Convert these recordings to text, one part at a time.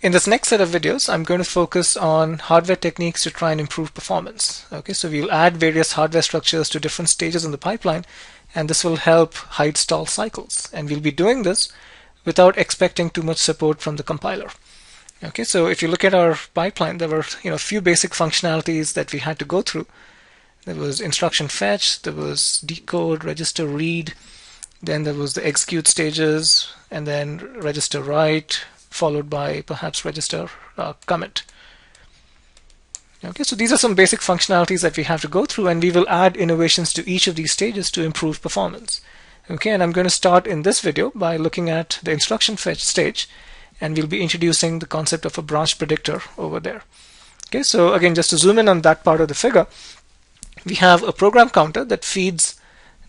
In this next set of videos, I'm going to focus on hardware techniques to try and improve performance. Okay, so we'll add various hardware structures to different stages in the pipeline, and this will help hide stall cycles. And we'll be doing this without expecting too much support from the compiler. Okay, so if you look at our pipeline, there were you know a few basic functionalities that we had to go through. There was instruction fetch, there was decode, register read, then there was the execute stages, and then register write, followed by perhaps register uh, commit. Okay, so these are some basic functionalities that we have to go through, and we will add innovations to each of these stages to improve performance. Okay, and I'm going to start in this video by looking at the instruction fetch stage, and we'll be introducing the concept of a branch predictor over there. Okay, so again, just to zoom in on that part of the figure, we have a program counter that feeds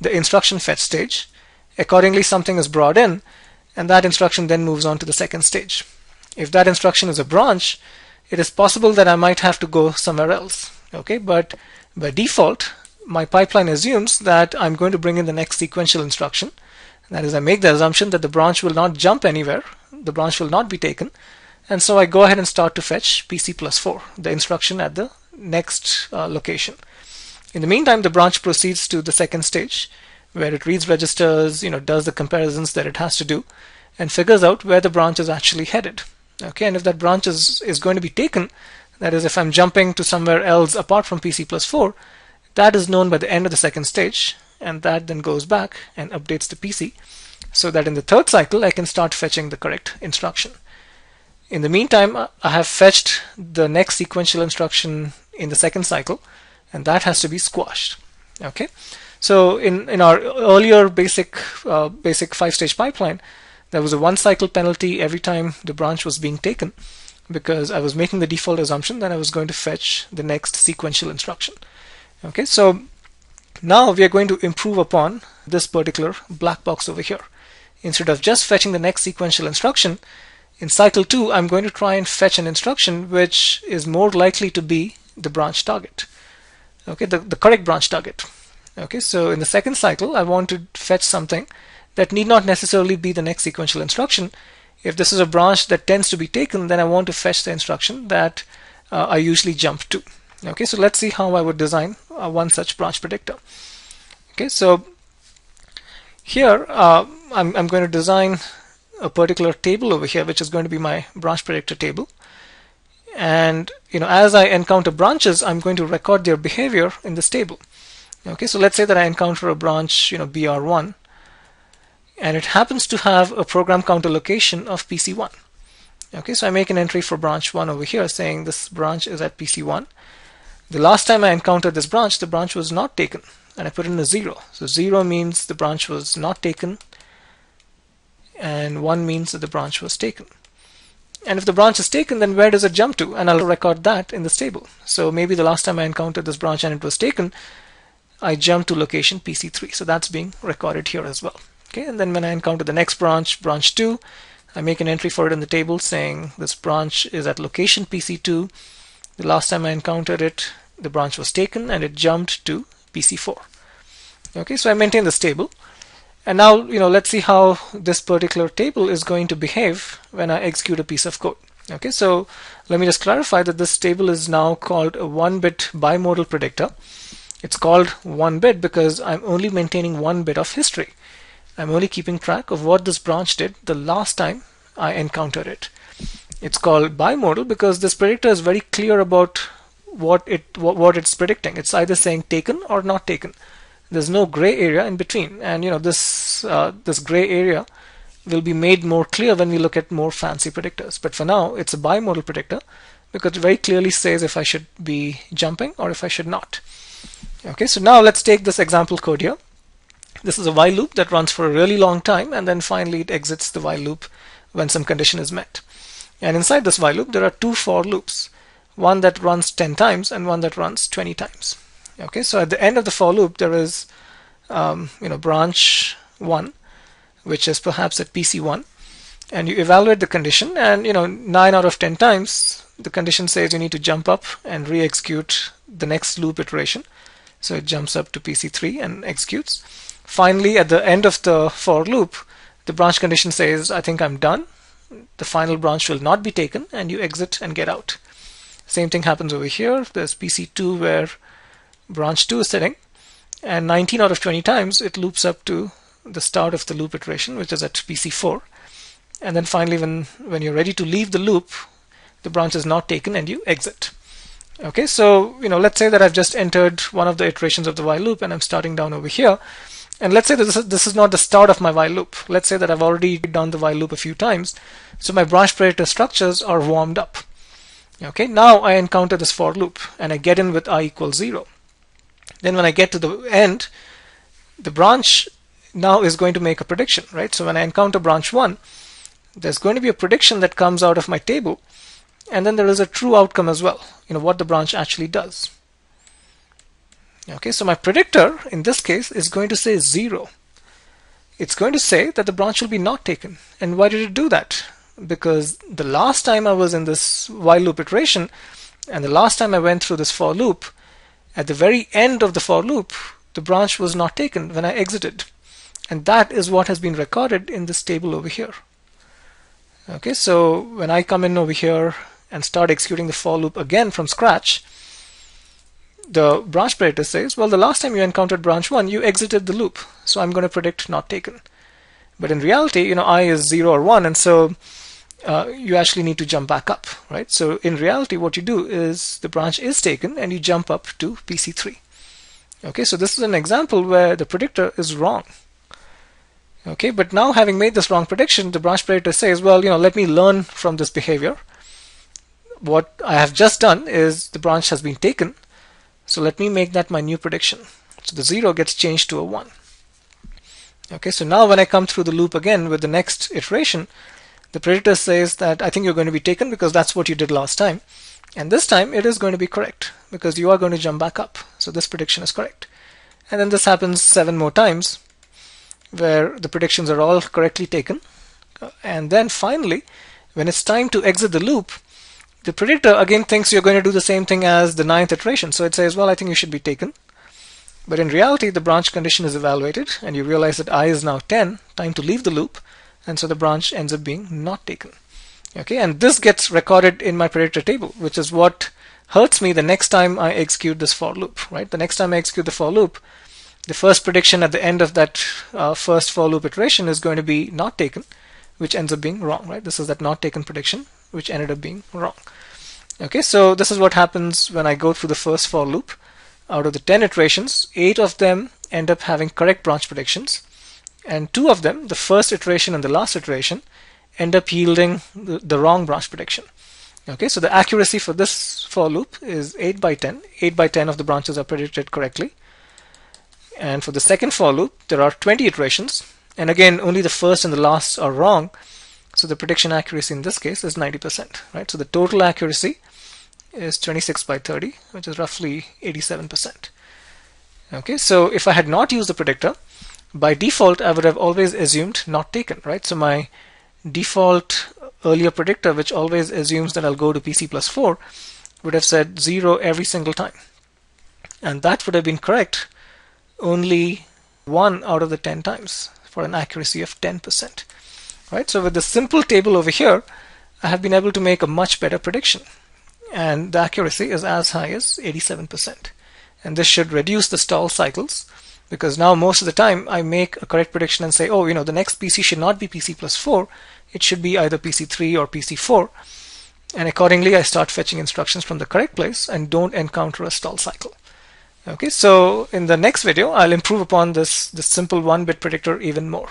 the instruction fetch stage. Accordingly, something is brought in, and that instruction then moves on to the second stage. If that instruction is a branch, it is possible that I might have to go somewhere else. Okay, but by default, my pipeline assumes that I'm going to bring in the next sequential instruction. That is, I make the assumption that the branch will not jump anywhere, the branch will not be taken, and so I go ahead and start to fetch PC plus 4, the instruction at the next uh, location. In the meantime, the branch proceeds to the second stage, where it reads registers, you know, does the comparisons that it has to do, and figures out where the branch is actually headed. Okay, and if that branch is, is going to be taken, that is, if I'm jumping to somewhere else apart from PC plus 4, that is known by the end of the second stage, and that then goes back and updates the PC, so that in the third cycle I can start fetching the correct instruction. In the meantime, uh, I have fetched the next sequential instruction in the second cycle, and that has to be squashed. Okay, so in, in our earlier basic uh, basic five stage pipeline, there was a one cycle penalty every time the branch was being taken because I was making the default assumption that I was going to fetch the next sequential instruction. Okay, so now we are going to improve upon this particular black box over here. Instead of just fetching the next sequential instruction, in cycle 2 I'm going to try and fetch an instruction which is more likely to be the branch target. Okay, the, the correct branch target. Okay, so in the second cycle, I want to fetch something that need not necessarily be the next sequential instruction. If this is a branch that tends to be taken, then I want to fetch the instruction that uh, I usually jump to. Okay, so let's see how I would design uh, one such branch predictor. Okay, so here uh, I'm, I'm going to design a particular table over here, which is going to be my branch predictor table. And you know, as I encounter branches, I'm going to record their behavior in this table. Okay, so let's say that I encounter a branch, you know, BR1, and it happens to have a program counter location of PC1. Okay, so I make an entry for branch 1 over here saying this branch is at PC1. The last time I encountered this branch, the branch was not taken, and I put in a 0. So 0 means the branch was not taken, and 1 means that the branch was taken. And if the branch is taken, then where does it jump to? And I'll record that in this table. So maybe the last time I encountered this branch and it was taken, I jump to location PC3. So that's being recorded here as well. Okay, and then when I encounter the next branch, branch 2, I make an entry for it in the table saying this branch is at location PC2. The last time I encountered it, the branch was taken and it jumped to PC4. Okay, so I maintain this table. And now, you know, let's see how this particular table is going to behave when I execute a piece of code. Okay, so let me just clarify that this table is now called a one-bit bimodal predictor. It's called one bit because I'm only maintaining one bit of history. I'm only keeping track of what this branch did the last time I encountered it. It's called bimodal because this predictor is very clear about what it what, what it's predicting. It's either saying taken or not taken. There's no gray area in between, and you know this uh, this gray area will be made more clear when we look at more fancy predictors. But for now, it's a bimodal predictor because it very clearly says if I should be jumping or if I should not. Okay, so now let's take this example code here. This is a while loop that runs for a really long time and then finally it exits the while loop when some condition is met. And inside this while loop there are two for loops, one that runs 10 times and one that runs 20 times. Okay, so at the end of the for loop there is um, you know branch 1 which is perhaps at PC1 and you evaluate the condition and you know 9 out of 10 times the condition says you need to jump up and re-execute the next loop iteration so it jumps up to PC3 and executes. Finally, at the end of the for loop, the branch condition says, I think I'm done. the final branch will not be taken and you exit and get out. Same thing happens over here. There's PC2 where branch 2 is sitting and 19 out of 20 times it loops up to the start of the loop iteration which is at PC4 and then finally when when you're ready to leave the loop the branch is not taken and you exit okay so you know let's say that I've just entered one of the iterations of the while loop and I'm starting down over here. And let's say this is, this is not the start of my while loop. Let's say that I've already done the while loop a few times. So my branch predictor structures are warmed up. Okay now I encounter this for loop and I get in with i equals 0 then when I get to the end the branch now is going to make a prediction right? So when I encounter branch 1 there's going to be a prediction that comes out of my table and then there is a true outcome as well you know what the branch actually does. Okay so my predictor in this case is going to say zero. It's going to say that the branch will be not taken. And why did it do that? Because the last time I was in this while loop iteration and the last time I went through this for loop at the very end of the for loop the branch was not taken when I exited. And that is what has been recorded in this table over here. Okay so when I come in over here and start executing the for loop again from scratch, the branch predictor says, well, the last time you encountered branch 1, you exited the loop, so I'm going to predict not taken. But in reality, you know, i is 0 or 1, and so uh, you actually need to jump back up, right? So in reality, what you do is the branch is taken and you jump up to PC3. Okay, so this is an example where the predictor is wrong. Okay, but now having made this wrong prediction, the branch predictor says, well, you know, let me learn from this behavior what I have just done is the branch has been taken. So let me make that my new prediction. So the 0 gets changed to a 1. Okay, so now when I come through the loop again with the next iteration, the predictor says that I think you're going to be taken because that's what you did last time. And this time it is going to be correct because you are going to jump back up. So this prediction is correct. And then this happens seven more times where the predictions are all correctly taken. And then finally, when it's time to exit the loop, the predictor again thinks you're going to do the same thing as the ninth iteration. So it says, well, I think you should be taken. But in reality, the branch condition is evaluated and you realize that i is now 10, time to leave the loop. And so the branch ends up being not taken. Okay, and this gets recorded in my predictor table, which is what hurts me the next time I execute this for loop, right? The next time I execute the for loop, the first prediction at the end of that uh, first for loop iteration is going to be not taken, which ends up being wrong, right? This is that not taken prediction, which ended up being wrong. Okay, so this is what happens when I go through the first for loop. Out of the 10 iterations, 8 of them end up having correct branch predictions, and 2 of them, the first iteration and the last iteration, end up yielding the, the wrong branch prediction. Okay, so the accuracy for this for loop is 8 by 10. 8 by 10 of the branches are predicted correctly. And for the second for loop, there are 20 iterations. And again, only the first and the last are wrong. So the prediction accuracy in this case is 90%, right? So the total accuracy is 26 by 30, which is roughly 87%. Okay, so if I had not used the predictor, by default, I would have always assumed not taken, right? So my default earlier predictor, which always assumes that I'll go to PC plus 4, would have said 0 every single time. And that would have been correct only 1 out of the 10 times for an accuracy of 10%. Right? So with the simple table over here, I have been able to make a much better prediction and the accuracy is as high as 87%. And this should reduce the stall cycles because now most of the time I make a correct prediction and say, oh, you know, the next PC should not be PC plus 4, it should be either PC3 or PC4. And accordingly, I start fetching instructions from the correct place and don't encounter a stall cycle. Okay, so in the next video, I'll improve upon this, this simple one-bit predictor even more.